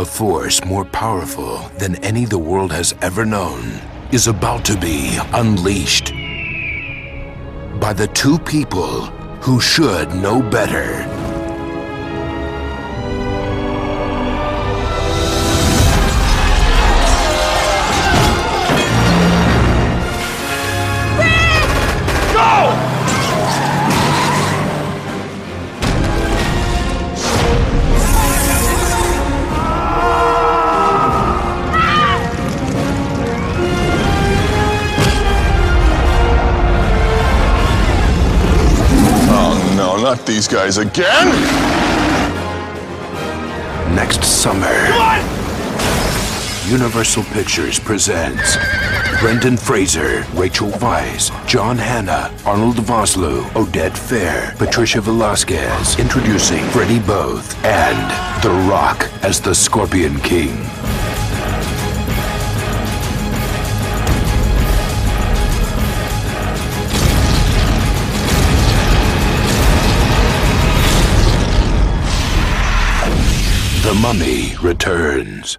A force more powerful than any the world has ever known is about to be unleashed by the two people who should know better. Not these guys again! Next summer, Universal Pictures presents Brendan Fraser, Rachel Weisz, John Hannah, Arnold Vosloo, Oded Fehr, Patricia Velasquez, introducing Freddie Boath and The Rock as the Scorpion King. The Mummy Returns.